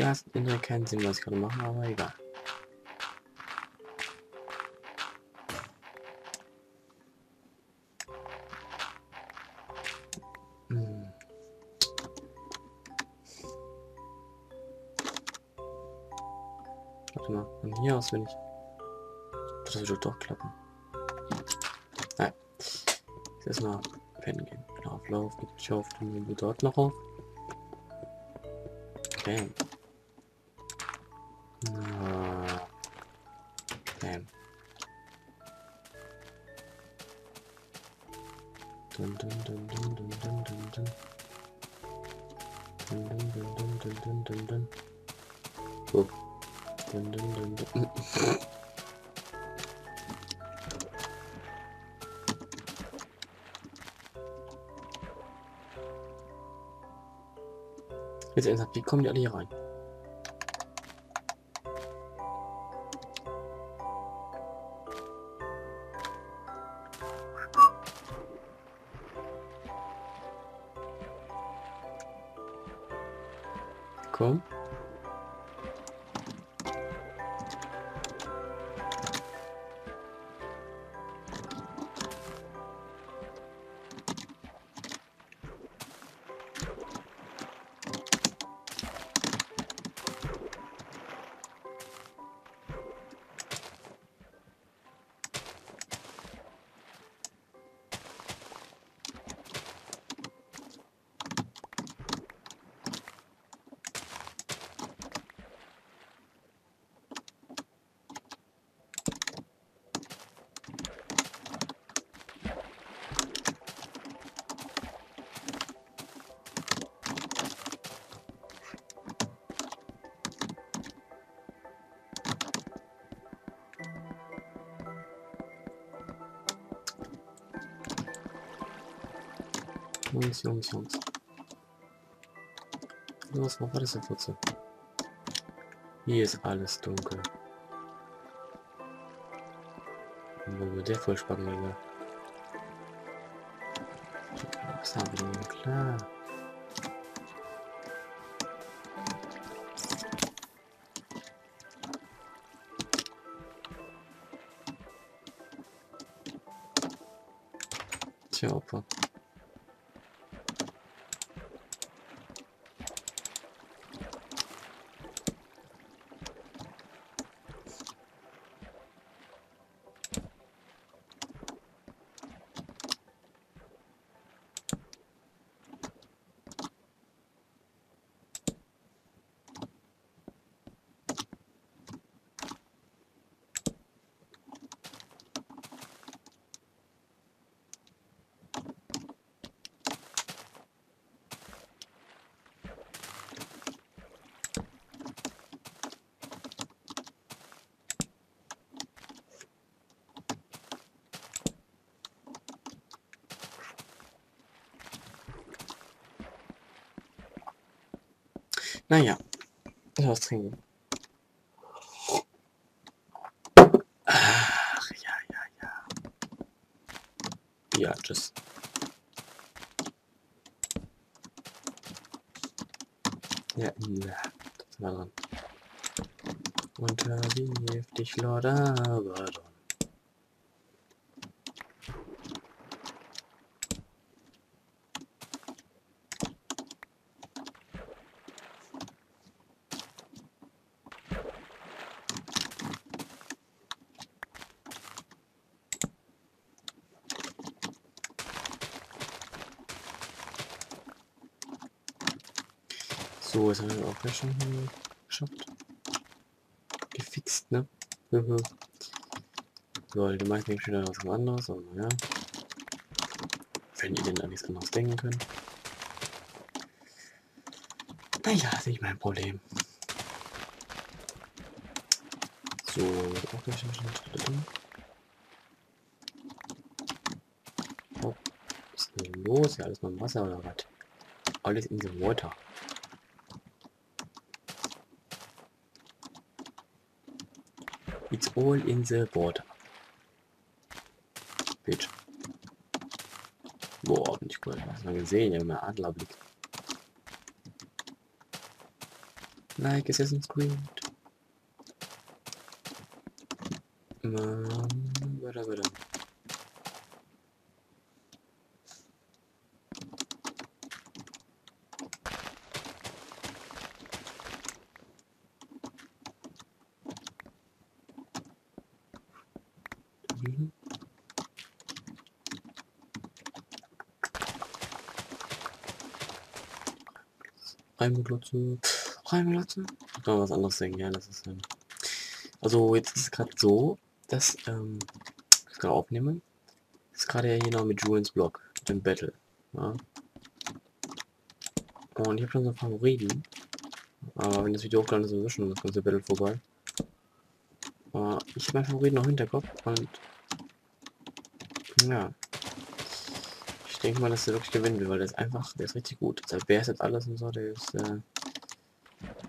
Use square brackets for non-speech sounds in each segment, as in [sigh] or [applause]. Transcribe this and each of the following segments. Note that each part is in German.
Ja, es hat keinen Sinn, was ich gerade mache, aber egal. Hm. Warte mal, von hier aus will ich. Das würde doch klappen. Nein. Jetzt erstmal pennen gehen. Genau, auf Lauf, ich auf den dort noch auf. Okay. Dun dun dun dun dun dun. Oh. Dun dun dun dun. Jetzt ernsthaft, wie kommen die alle hier rein? Jungs, Jungs, Jungs. Was war das denn Putze? Hier ist alles dunkel. Und wird der voll spannend, Digga. Was haben wir denn? Klar. Tja, Opfer. Naja, was trinken. Ach, ja, ja, ja. Ja, tschüss. Ja, ja, das war dran. Unter die giftig Lord Abaddon. So, jetzt haben wir auch gleich schon geschafft. Gefixt, ne? So, die meisten denken schon wieder was anderes, aber naja. Wenn ihr denn an nichts anderes denken könnt. Naja, ist nicht mein Problem. So, auch gleich schon drin. Was ist denn los? Ja, alles mal im Wasser oder was? Alles in the water. It's all in the water. Bitch. Boah, bin ich cool. Hast du mal gesehen, mein Adlerblick. Like Assassin's Creed. Man, warte, warte. Reimglotze. Reimglotze? Kann man was anderes denken, ja, das ist ähm, Also jetzt ist es gerade so, dass ähm, ich gerade aufnehme. Ist gerade ja hier noch mit Julians Blog, dem Battle. Ja. Und ich habe schon so einen Favoriten. Aber wenn das Video hochgeladen ist, ist schon das ganze Battle vorbei. Aber ich habe meinen Favoriten noch im Hinterkopf und ja. Ich denke mal, dass er wirklich gewinnen will, weil der ist einfach, der ist richtig gut. Der Bär ist jetzt alles und so, der ist, äh,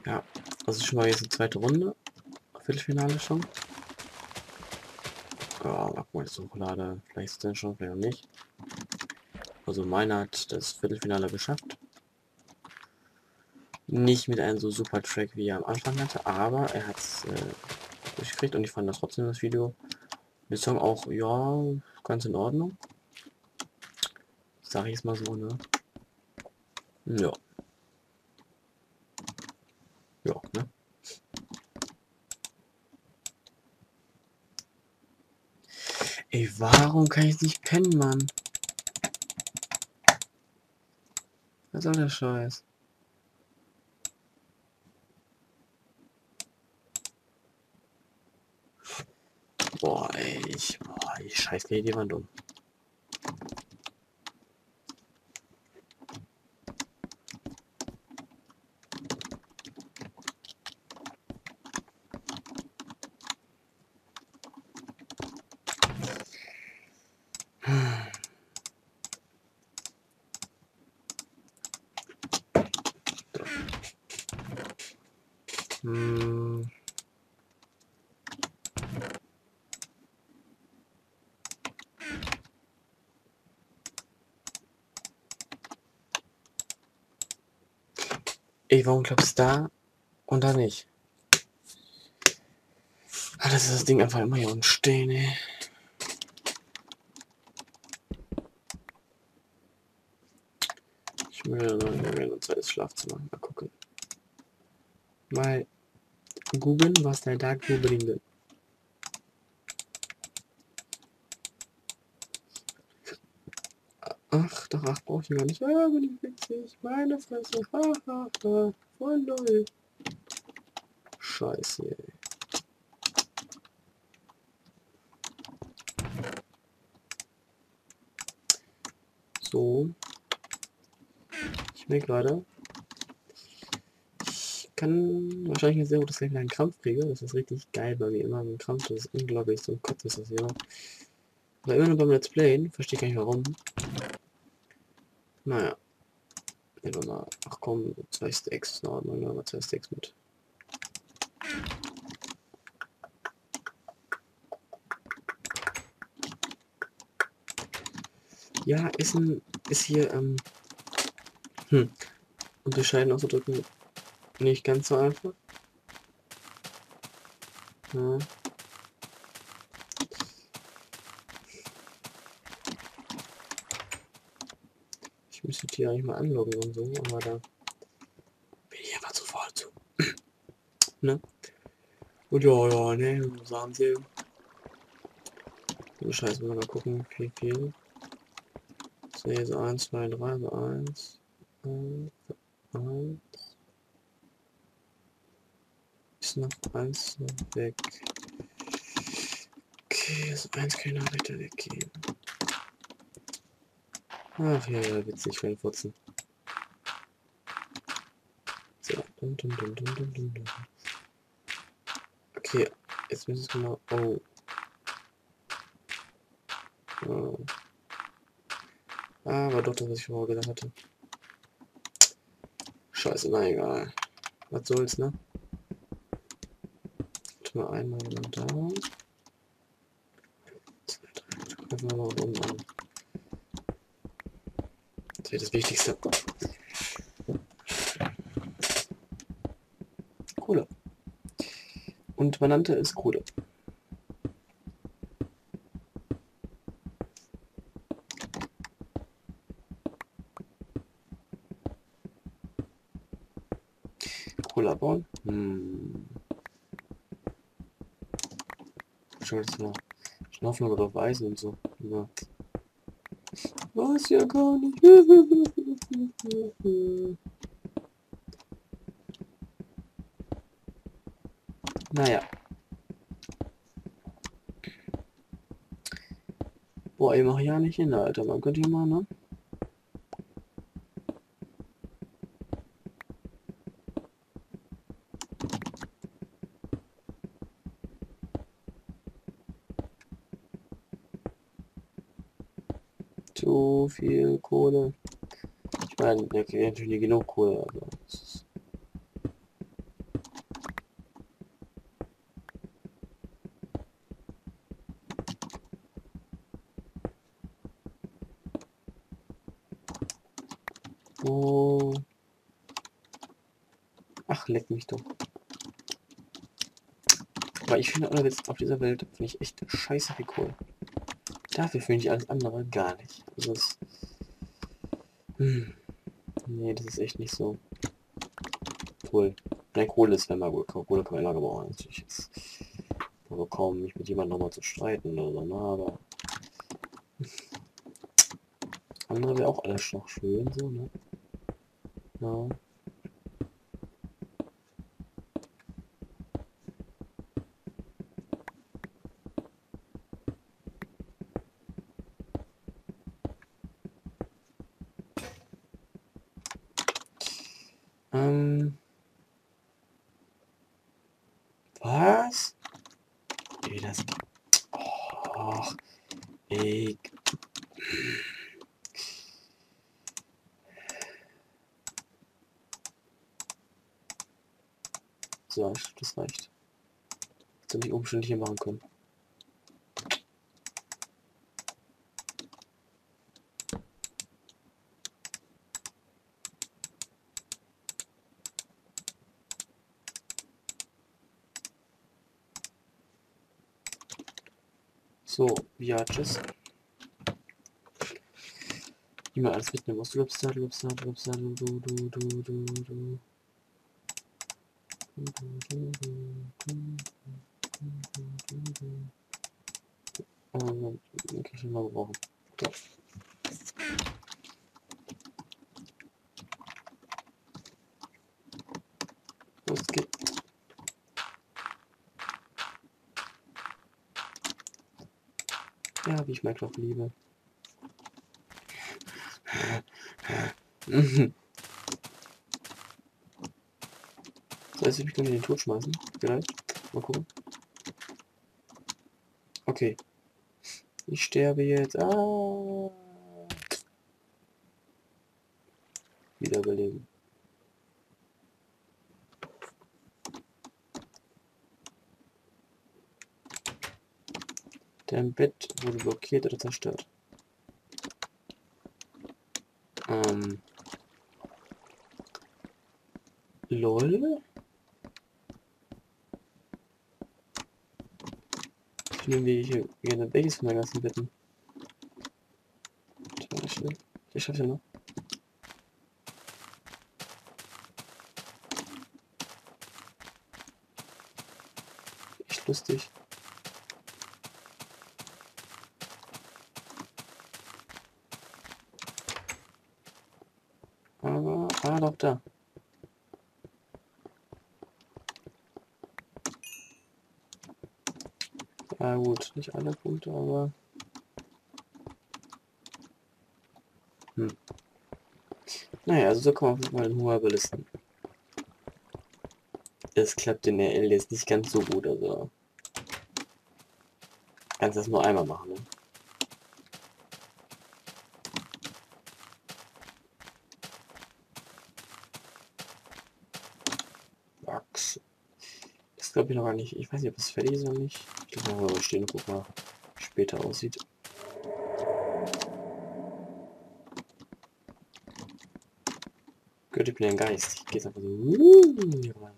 ja. Also schon mal jetzt die zweite Runde. Viertelfinale schon. Ja, mal gucken, so Schokolade. Vielleicht ist der schon, vielleicht auch nicht. Also meiner hat das Viertelfinale geschafft. Nicht mit einem so super Track, wie er am Anfang hatte, aber er hat es äh, durchgekriegt und ich fand das trotzdem das Video. Der Song auch, ja, ganz in Ordnung. Sag ich es mal so, ne? Ja. Ja, ne? Ey, warum kann ich nicht pennen, Mann? Was soll der Scheiß? Boah, ey, ich, boah, ich scheiß die Wand um. Warum klappt's da und da nicht? Ah, das ist das Ding einfach immer hier unten stehen, ey. Ich will mir ein zweites Schlafzimmer mal gucken. Mal googeln, was der Dark Googling will. Ach, doch, ach, brauche ich gar nicht. Ah, bin ich witzig. Meine Fresse. Ha, ha, ha. Voll null. Scheiße, ey. So. Ich merke gerade. Ich kann wahrscheinlich ein sehr gutes Leben einen Krampf kriege. Das ist richtig geil bei mir immer. Ein Krampf, das ist unglaublich. So ein Kopf ist das ja. Aber immer nur beim Let's Playen. Verstehe gar nicht warum. Naja. Nehmen wir mal. Ach komm, zwei Stacks ist in Ordnung. Nehmen wir mal zwei Stacks mit. Ja, ist ein, ist hier, ähm, hm, unterscheiden auszudrücken, nicht ganz so einfach. Ja. Die eigentlich mal anloggen und so, aber da bin ich einfach zu faul zu. [clears throat] ne? Und ja, ja, ne, sagen sie. So Scheiße, mal gucken, wie viel. So, hier so 1, 2, 3, so 1, 1, 1. Ist noch 1 noch weg. Okay, so 1 kann ich noch weiter weggehen. Ach ja, witzig, ein Furzen. So, dum, dum, dum. Okay, jetzt müssen wir mal. Oh. oh. Ah, war doch das, was ich vorher gedacht hatte. Scheiße, na egal. Was soll's, ne? Warte mal einmal da. Gucken wir mal rum an. Das das Wichtigste. Und man nannte es Kohle. Kohle abbauen? Hm. Schon jetzt noch Hoffnung auf Eisen und so. Ja. Was ja gar nicht. [laughs] naja. Boah, ich mache ja nicht hin, Alter. Man könnte hier mal, ne? Zu viel Kohle. Ich meine, der kriegt natürlich genug Kohle. Also, das ist Oh. Ach, leck mich doch. Aber ich finde, Witz, auf dieser Welt finde ich echt scheiße viel Kohle. Dafür finde ich alles andere gar nicht. Also hm. Nee, das ist echt nicht so toll. Nein, Kohle ist wenn man gut. Kohle kann man immer gebrauchen. Natürlich ist aber kaum mich mit jemandem nochmal zu streiten oder so, ne? aber andere wäre auch alles noch schön so, ne? Ja. Ähm. Was? Wie das? Och, ich. So, das reicht. Habe ich umständlich machen können. So, ja, tschüss. Man alles mitnehmen muss. Du glaubst da, du da, du glaubst da, du, du, du, du, du, du. Oh, okay, schon mal gebrochen. So. Los geht's. Ja, wie ich Minecraft liebe. [laughs] Das heißt, ich kann den Tod schmeißen. Vielleicht. Mal gucken. Okay. Ich sterbe jetzt. Ah. Wiederbeleben. Dein Bett wurde blockiert oder zerstört. Ähm. LOL? Ich nehme wie hier gerne welches von der ganzen Betten. Ich schaffe noch. Echt lustig. Aber, da. Ja gut, nicht alle Punkte, aber... Hm. Naja, also so kann man auf jeden Fall Hunger belisten. Es klappt in der L jetzt nicht ganz so gut, also... Kannst das nur einmal machen, ne? Wachs. Das glaube ich noch gar nicht. Ich weiß nicht, ob es fertig ist oder nicht. Ich glaube, mal stehen guck mal, wie später aussieht. Gott, ich bin ein Geist. Ich gehe einfach so uh, hier rein.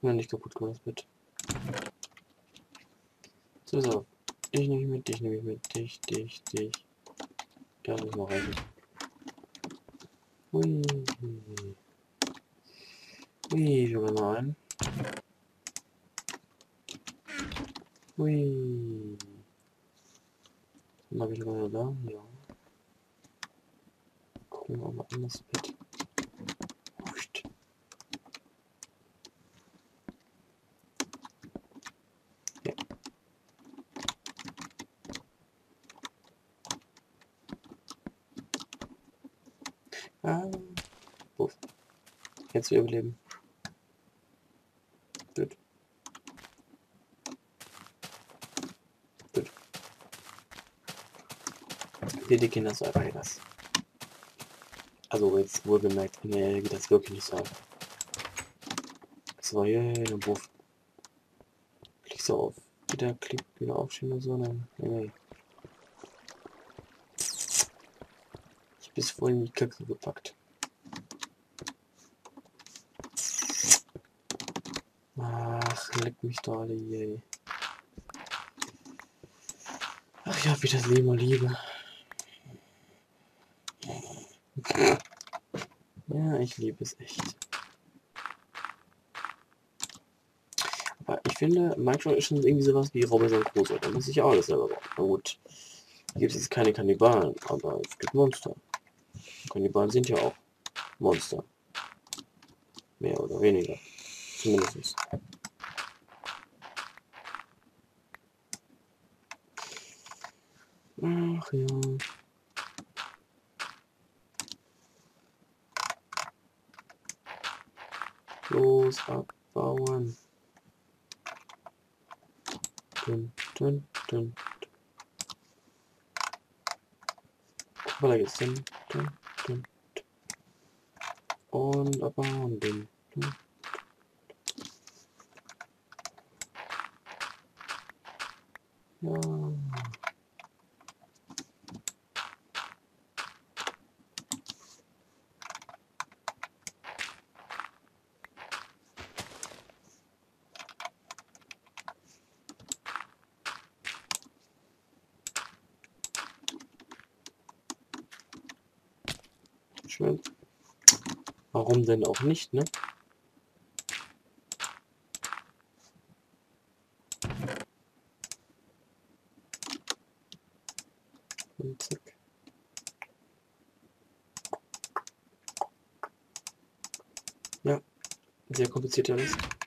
Nein, nicht kaputt gemacht, Bett. So, so. Dich nehme ich mit, dich nehme ich mit, dich, dich, dich. Ja, das sogar mal ein. Hui. Dann habe ich gerade da, ja. Gucken wir mal an das Bett. Huscht. Ja. Ah. Puff. Jetzt wir überleben. Gut. Gut. Wir die Kinder so einfach hier das. Also jetzt wohlgemerkt, nee, geht das wirklich nicht so ab. So, yeah, yeah, Buff. Klickst du auf. Wieder klick, wieder aufstehen und so, nein. Nee, nee. Ich bis voll in die Köpfe gepackt. Ach, leck mich doch alle, yay. Ach ja, wie das Leben Liebe. Ja, ich liebe es echt. Aber ich finde, Minecraft ist schon irgendwie sowas wie Robinson Crusoe. Da muss ich auch alles selber bauen. Na gut, hier gibt es keine Kannibalen, aber es gibt Monster. Kannibalen sind ja auch Monster. Mehr oder weniger. Zumindest. Ach ja. Los, abbauen. Dun, dun, dun. Guck mal, da geht's dun, dun. Und. Dun, dun. Ja. Schön. Warum denn auch nicht, ne? Zack. Ja, sehr kompliziert. Ich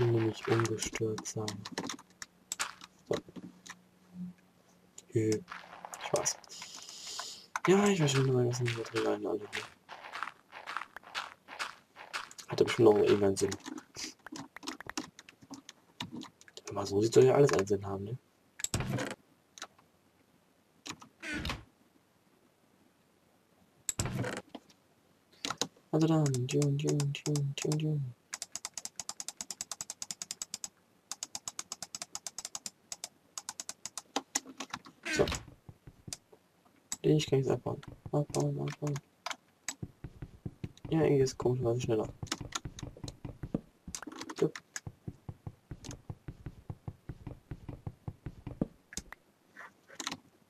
will nämlich ungestört sein. So. Hö. Spaß. Ja, ich verschwinde meine ganzen Materialien alle hier. Hatte bestimmt noch irgendeinen Sinn. Aber so sieht doch ja alles einen Sinn haben, ne? Also dann, tune, tune, tune, tune, tune. Ich kann ich abbauen. Abbauen, abbauen. Ja, irgendwie ist komischerweise schneller.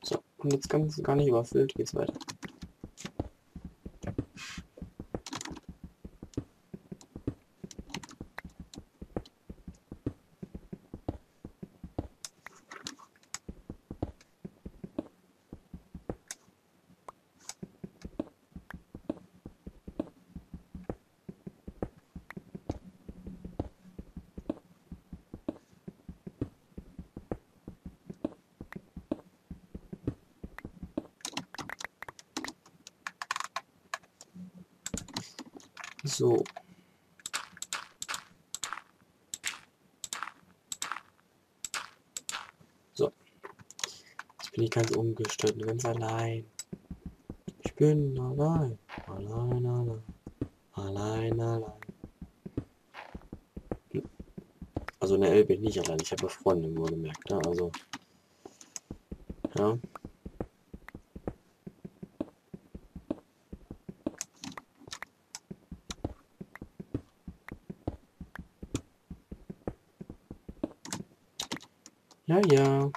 So, und jetzt ganz gar nicht überfüllt, geht's weiter. So. So. Jetzt bin ich ganz ungestört, ganz allein. Ich bin allein. Allein, allein. Allein, allein. Also in der L bin ich nicht allein, ich habe Freunde nur gemerkt, ne? Also. Ja. Ja, ja.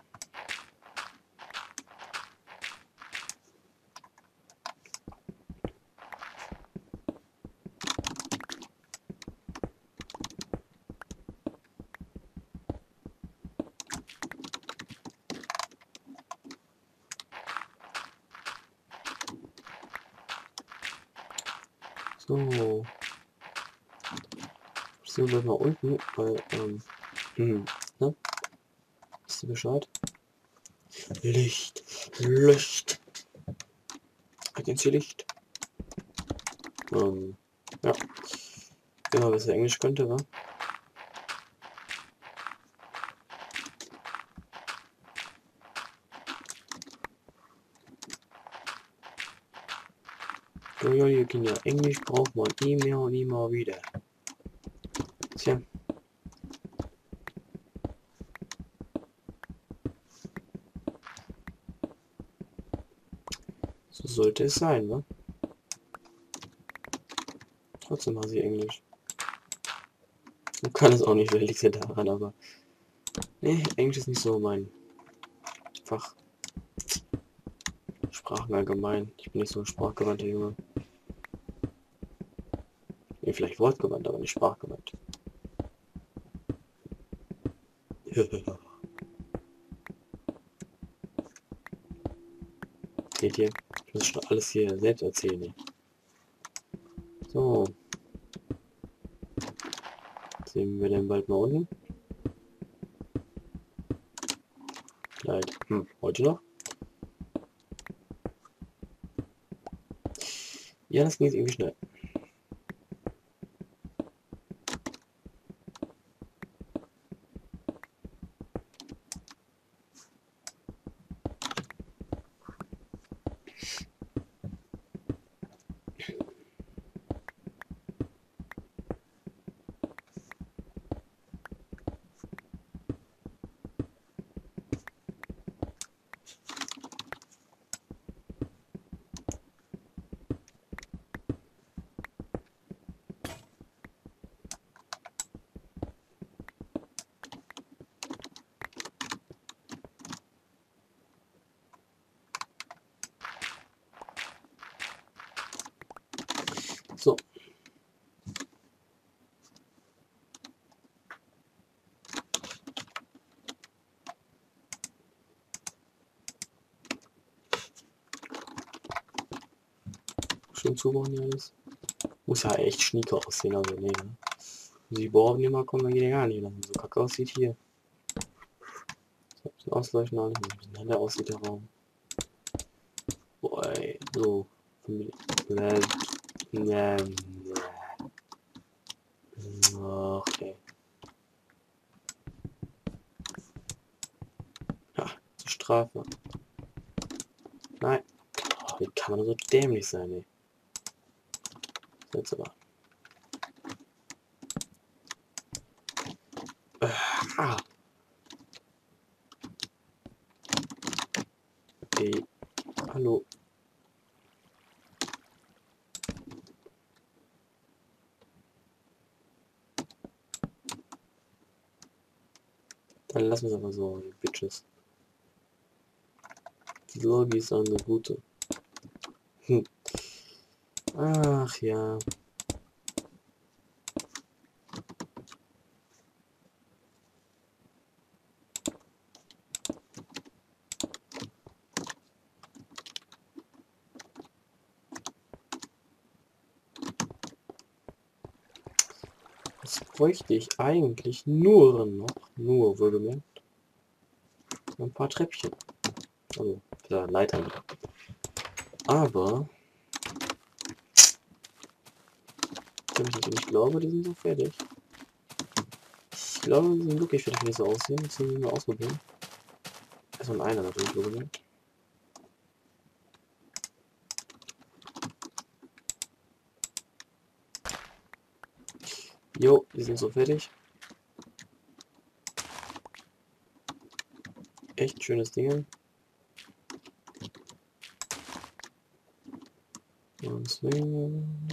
So. Sind wir mal unten, weil, ähm, hm, ne? Wisst ihr Bescheid? Licht, Licht. Hat jetzt hier Licht. Ähm, ja. Genau, was er Englisch könnte, wa? Ja, ja, Kinder, Englisch braucht man immer und immer wieder. Tja. So sollte es sein, ne? Trotzdem hat sie Englisch. Man kann es auch nicht, vielleicht liegt ja daran, aber... Nee, Englisch ist nicht so mein Fach. Sprachen allgemein. Ich bin nicht so ein sprachgewandter Junge. Nee, vielleicht wortgewandt, aber nicht sprachgewandt. Seht ihr? Ich muss schon alles hier selbst erzählen. So. Sehen wir denn bald mal unten? Vielleicht. Hm, heute noch? Ja, das ging jetzt irgendwie schnell. So. Schön zubauen hier alles. Muss ja echt schnieke aussehen, also nee, ne? Wenn die Bohraufnehmer kommen, dann geht ja gar nicht, wenn so kacke aussieht hier. So, ein bisschen ausleuchten alles, ein bisschen heller aussieht der Raum. Boah, ey, so. Ne, ne, Okay. Ja, zur Strafe. Nein. Oh, wie kann man so dämlich sein, ey? Aber. Äh, ah. Ey. Hallo. Dann lassen wir es aber so, die Bitches. Die Lobby ist eine gute. Hm. Ach ja. Jetzt bräuchte ich eigentlich nur noch, nur wohlgemerkt, ein paar Treppchen. Also, Leitern. Aber, ich glaube, die sind so fertig. Ich glaube, die sind wirklich fertig, wie die so aussehen. Das müssen wir ausprobieren. Erstmal einer natürlich, wohlgemerkt. Jo, die sind so fertig. Echt schönes Ding. Und swingen.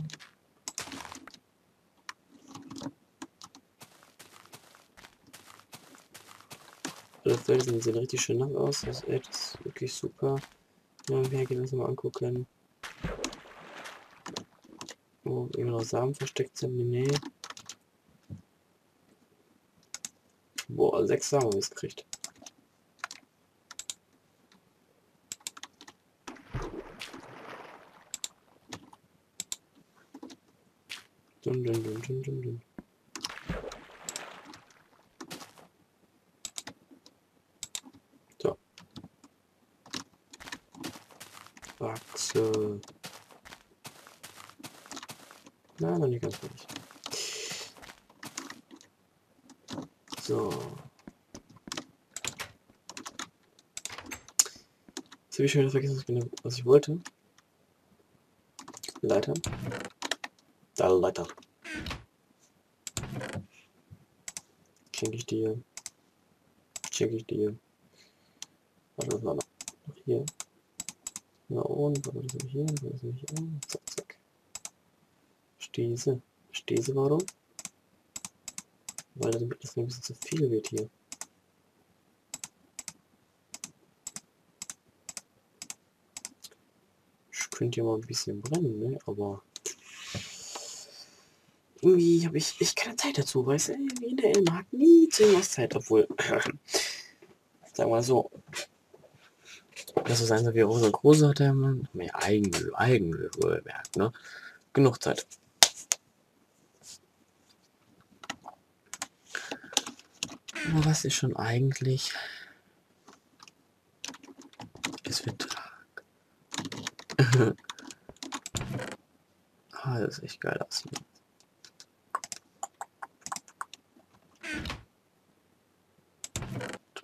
Alle Felsen sehen richtig schön lang aus. Das ist wirklich super. Ja, wir gehen uns mal angucken. Wo irgendwo Samen versteckt sind in der. Boah, sechs Samen haben wir gekriegt. Dun, dun, dun, dun, dun, dun. So. Wachse. Na, noch nicht ganz fertig. So. Jetzt habe ich schon wieder vergessen, was, ich wollte. Leiter. Da Leiter. Schenke ich dir. Schenke ich dir. Warte, was war noch? Noch hier. Na und, warte, ich hier, ich hier. Zack, zack. Stese. Stese warum? Weil das ein bisschen zu viel wird hier. Ich könnte ja mal ein bisschen brennen, ne? Aber irgendwie habe ich, ich keine Zeit dazu, weißt du? Wie der Elmer hat nie zu irgendwas Zeit, obwohl, [clears throat] sagen wir mal so, das sein soll wie Rosa Große hat er mehr Eigenöl, Eigenölwerk, ne? Genug Zeit. Was ist schon eigentlich? Es wird Tag. [laughs] ah, das ist echt geil aus.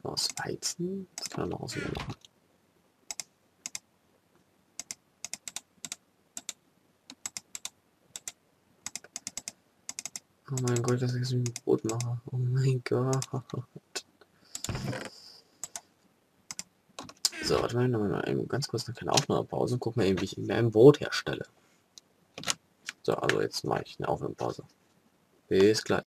Aus Weizen? Das kann man noch auseinander Oh mein Gott, dass ich so ein Brot mache. Oh mein Gott. So, warte mal, mal ganz kurz eine kleine Aufnahmepause und guck mal eben, wie ich in einem Brot herstelle. So, also jetzt mache ich eine Aufnahmepause. Bis gleich.